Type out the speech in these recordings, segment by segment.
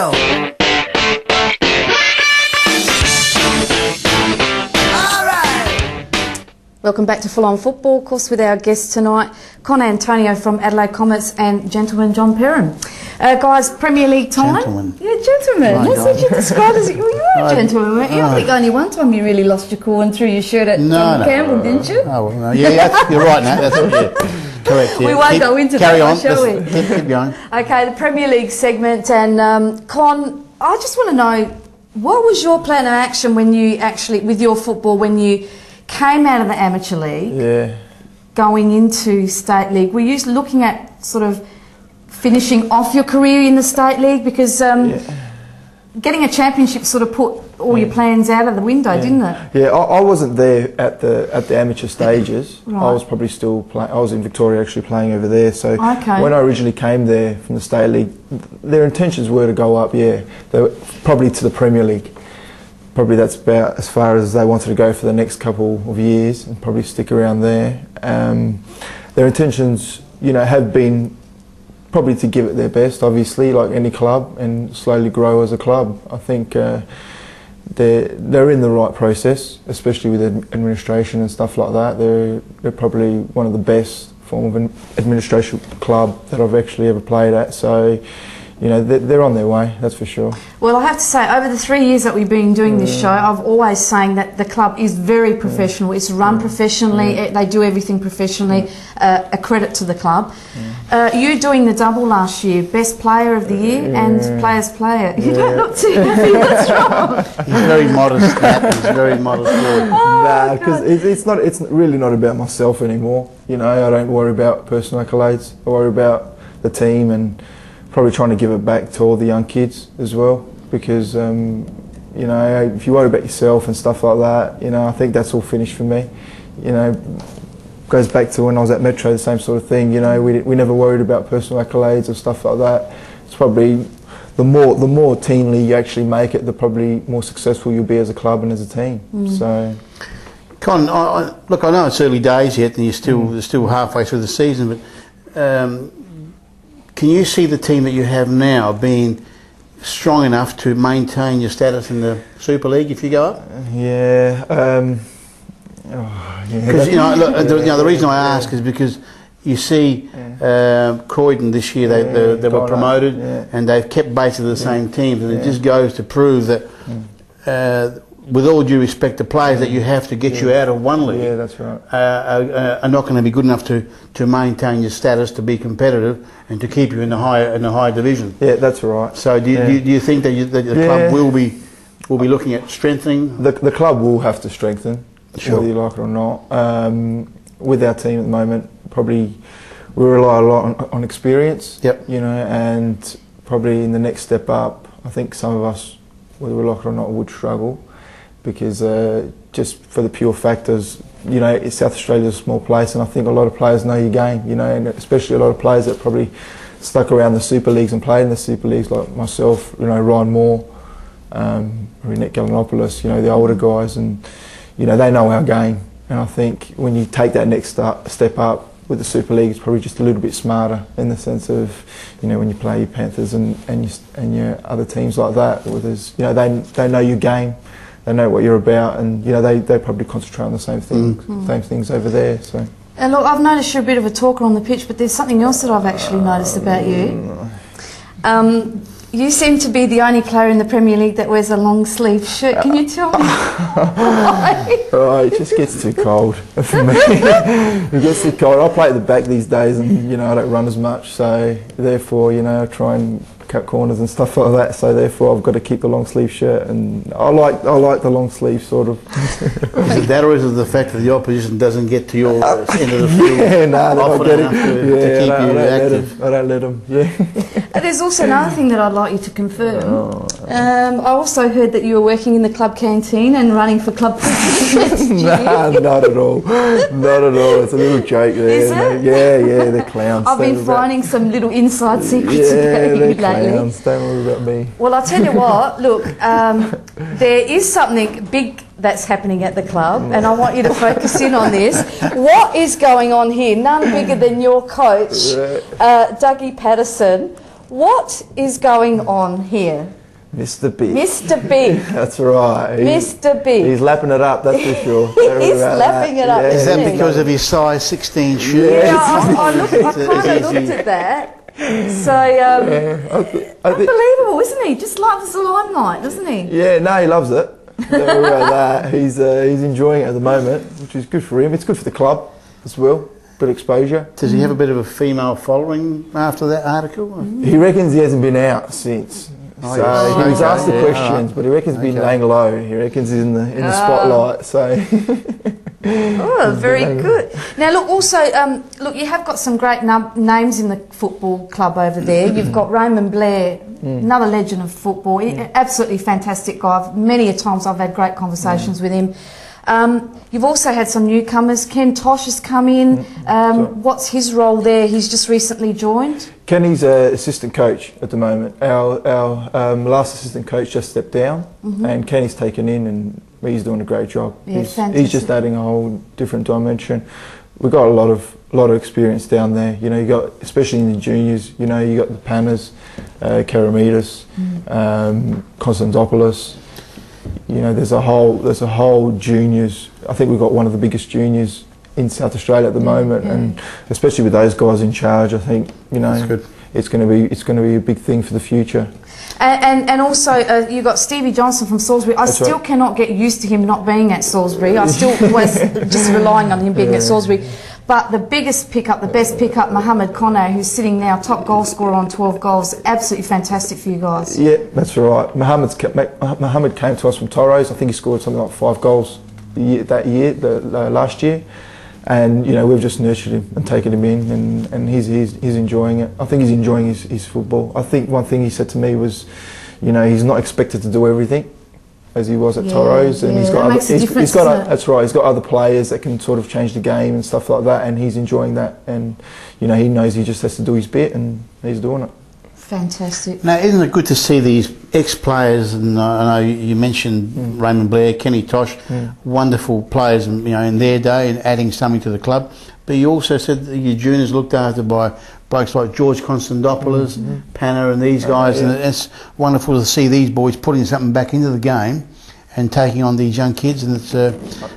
go. Welcome back to Full On Football, of course, with our guests tonight, Kon Antoniou from Adelaide Comets and gentleman John Perin. Uh, guys, Premier League time. Gentleman. Yeah, gentlemen. My That's God. what you described as. Well, you were a I- gentleman, weren't you? I think only one time you really lost your cool and threw your shirt at No, Tom no. Campbell, didn't you? Oh, well, no. Yeah, that's, you're right, Nat. That's yeah. Correct. Yeah. We won't Keep- go into carry that, on. shall Let's- Keep, keep going. Okay, the Premier League segment, and um, Kon, I just want to know what was your plan of action when you actually, with your football, when you came out of the amateur league, Yeah. going into state league? Were you looking at sort of finishing off your career in the state league because um, getting a championship sort of put all your plans out of the window, didn't it? Yeah, I, I wasn't there at the at the amateur stages. Right. I was probably still playing. I was in Victoria actually playing over there. So Okay. when I originally came there from the state league, their intentions were to go up. Yeah, they were probably to the Premier League. Probably that's about as far as they wanted to go for the next couple of years, and probably stick around there. Um, their intentions, you know, have been probably to give it their best, obviously, like any club, and slowly grow as a club. I think uh, they're they're in the right process, especially with administration and stuff like that. They're they're probably one of the best form of an administration club that I've actually ever played at. So, you know, they're, they're on their way. That's for sure. Well, I have to say, over the three years that we've been doing this show, I've always saying that the club is very professional. It's run professionally. eh, They do everything professionally. Uh, a credit to the club. Uh, you doing the double last year, best player of the year and players player. You don't look too happy. What's wrong? He's very modest, Nat. He's very modest. boy. nah, because it's, it's not. It's really not about myself anymore. You know, I don't worry about personal accolades. I worry about the team and probably trying to give it back to all the young kids as well. Because um, you know, if you worry about yourself and stuff like that, you know, I think that's all finished for me. You know, goes back to when I was at Metro, the same sort of thing. You know, we we never worried about personal accolades or stuff like that. It's probably the more the more teamly you actually make it, the probably more successful you'll be as a club and as a team. So. Kon, I, I, look, I know it's early days yet, and you're still Mm. you're still halfway through the season, but um, can you see the team that you have now being strong enough to maintain your status in the Super League if you go up? Yeah. Um, oh, yeah. Because you know, look, the, you know, the reason I ask is because you see uh, Croydon this year they, they, they were up, promoted yeah. and they've kept basically the same teams, and it just goes to prove that. Uh, with all due respect to players that you have to get you out of one league, Yeah, that's right. uh, uh, are not going to be good enough to, to maintain your status, to be competitive, and to keep you in the higher in the higher division. Yeah, that's right. So, do you, Yeah. do, you, do you think that, you, that the Yeah. club will be will be looking at strengthening? The, the club will have to strengthen, Sure. whether you like it or not. Um, with our team at the moment, probably we rely a lot on, on experience. Yep. You know, and probably in the next step up, I think some of us, whether we like it or not, would struggle because uh, just for the pure factors, you know, it's South Australia's a small place, and I think a lot of players know your game. You know, and especially a lot of players that probably stuck around the Super Leagues and played in the Super Leagues, like myself. You know, Ryan Moore, um, Renette Galanopoulos. You know, the older guys, and you know they know our game. And I think when you take that next step, step up with the Super League, it's probably just a little bit smarter in the sense of, you know, when you play your Panthers and and your, and your other teams like that, where there's, you know, they they know your game, they know what you're about, and you know they, they probably concentrate on the same things, same things over there. So And look, I've noticed you're a bit of a talker on the pitch, but there's something else that I've actually noticed about you. Um, you seem to be the only player in the Premier League that wears a long sleeve shirt. Can you tell me why? oh, it just gets too cold for me. it gets too cold. I play at the back these days, and you know I don't run as much, so therefore you know I try and cut corners and stuff like that. So therefore I've got to keep the long sleeve shirt, and I like I like the long sleeve sort of. Is it that or is it the fact that the opposition doesn't get to your uh, end of the field yeah, no, they don't often get enough it. to, yeah, to keep I don't, you I don't let active? them. I don't let them. Yeah. And There's also another thing that I'd like you to confirm. Oh. Um, I also heard that you were working in the club canteen and running for club president. nah, not at all. Not at all. It's a little joke there. Is it? Yeah, yeah, they're clowns. I've been Don't finding some little inside secrets Yeah, about you lately. clowns. Don't worry about me. Well, I'll tell you what, look, um, there is something big that's happening at the club, and I want you to focus in on this. What is going on here? None bigger than your coach, uh, Dougie Patterson. What is going on here? Mr. Big. Mr. Big. That's right. He- Mr. Big. He's lapping it up, that's for sure. He Don't is about lapping it up, Yeah. Is that Isn't it? because of his size 16 shoe? Yeah, I, I, looked, I It's- it's kind of looked at that. So, um, I th- I think- unbelievable, isn't he? Just loves the limelight, doesn't he? yeah, no, he loves it. Don't worry about that. He's, uh, he's enjoying it at the moment, which is good for him. It's good for the club as well. Bit of exposure. Does he have a bit of a female following after that article? He reckons he hasn't been out since. Oh, so yes. he was Okay, asked the yeah, questions, alright. but he reckons he's been laying low. He reckons he's in the in the Ah. spotlight. So Oh, very good. Now, look, also, um, look, you have got some great names in the football club over there. You've got Raymond Blair, another legend of football, He- absolutely fantastic guy. Many a times I've had great conversations with him. Um, you've also had some newcomers. Ken Tosh has come in. Um, what's his role there? He's just recently joined. Kenny's uh, assistant coach at the moment. Our our um, last assistant coach just stepped down, and Kenny's taken in, and he's doing a great job. Mm-hmm. Yeah, he's, he's just adding a whole different dimension. We've got a lot of lot of experience down there. You know, you got especially in the juniors. You know, you got the Panas, uh, Karamidas, Mm. um, Konstantopoulos. You know, there's a whole there's a whole juniors. I think we've got one of the biggest juniors in South Australia at the moment, yeah. and especially with those guys in charge, I think you know good. it's going to be it's going to be a big thing for the future. And, and, and also, uh, you got Stevie Johnson from Salisbury. I That's still right. cannot get used to him not being at Salisbury. I still was just relying on him being at Salisbury. But the biggest pickup, the best pickup, Mohammed Kone, who's sitting now top goal scorer on 12 goals. Absolutely fantastic for you guys. Yeah, that's right. Ma- Mohammed came to us from Torres. I think he scored something like five goals that year, the, uh, last year. And you know we've just nurtured him and taken him in, and, and he's, he's he's enjoying it. I think he's enjoying his, his football. I think one thing he said to me was, you know, he's not expected to do everything, as he was at Yeah, Torres, and yeah, he's that got other, makes a he's, he's got a- that's right. He's got other players that can sort of change the game and stuff like that, and he's enjoying that. And you know he knows he just has to do his bit, and he's doing it. Fantastic. Now, isn't it good to see these ex-players? And uh, I know you mentioned Raymond Blair, Kenny Tosh, wonderful players, you know, in their day and adding something to the club. But you also said that your juniors looked after by blokes like George Konstantopoulos, Panna, and these guys. And it's wonderful to see these boys putting something back into the game and taking on these young kids. And it's, uh,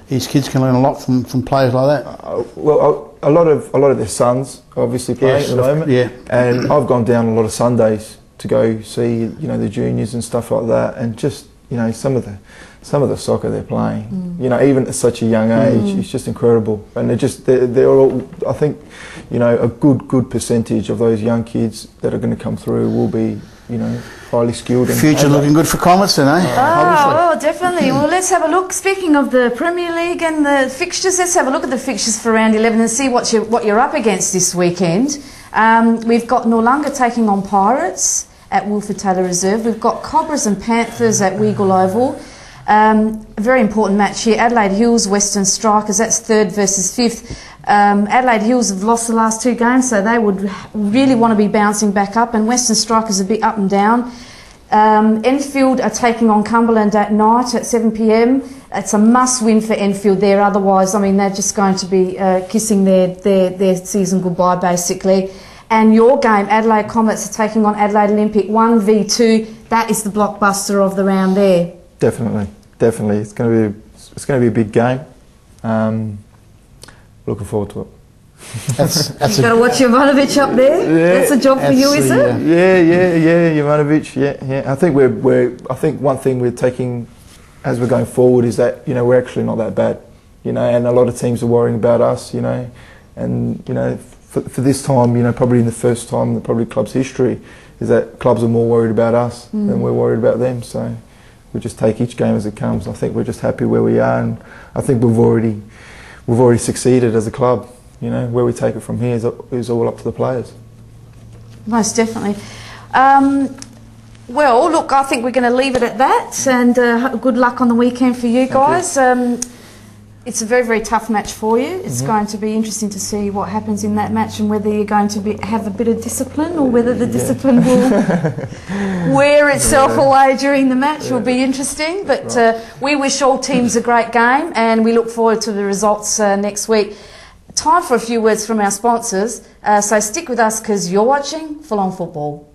these kids can learn a lot from, from players like that. Uh, well, a, lot of a lot of their sons are obviously playing Yes, at the moment. yeah. And I've gone down a lot of Sundays to go see you know the juniors and stuff like that, and just you know some of the some of the soccer they're playing. You know, even at such a young age, it's just incredible. And they're just they're, they're all. I think you know a good good percentage of those young kids that are going to come through will be you know highly skilled. And, Future and- looking good for Comets then, eh? Oh, oh, definitely. Well, let's have a look. Speaking of the Premier League and the fixtures, let's have a look at the fixtures for round 11 and see what you're, what you're up against this weekend. Um, we've got Noarlunga taking on Pirates at Wilfred Taylor Reserve. We've got Cobras and Panthers at Weagle Oval. Um, a very important match here. Adelaide Hills, Western Strikers. That's third versus fifth. Um, Adelaide Hills have lost the last two games, so they would really want to be bouncing back up. And Western Strikers are a bit up and down. Um, Enfield are taking on Cumberland at night at 7 pm. It's a must win for Enfield there, otherwise, I mean, they're just going to be uh, kissing their, their, their season goodbye basically. And your game, Adelaide Comets, are taking on Adelaide Olympic 1v2. That is the blockbuster of the round there. Definitely, definitely, it's going to be it's going to be a big game. Um, looking forward to it. That's, that's You've got to watch Jovanovic up there. That's a job for you, is the, it? uh, Yeah, yeah, yeah, Jovanovic. Yeah, yeah. I think we're, we're. I think one thing we're taking as we're going forward is that you know we're actually not that bad, you know, and a lot of teams are worrying about us, you know, and you know for, for this time, you know, probably in the first time in the probably club's history, is that clubs are more worried about us than we're worried about them. So we just take each game as it comes. I think we're just happy where we are, and I think we've already we've already succeeded as a club. You know, where we take it from here is, is all up to the players. Most definitely. Um, well, look, I think we're going to leave it at that, and uh, good luck on the weekend for you guys. Um, it's a very, very tough match for you. It's going to be interesting to see what happens in that match and whether you're going to be, have a bit of discipline or whether the discipline will wear itself away during the match. Will be interesting. But uh, we wish all teams a great game, and we look forward to the results uh, next week. Time for a few words from our sponsors. Uh, so stick with us because you're watching Full On Football.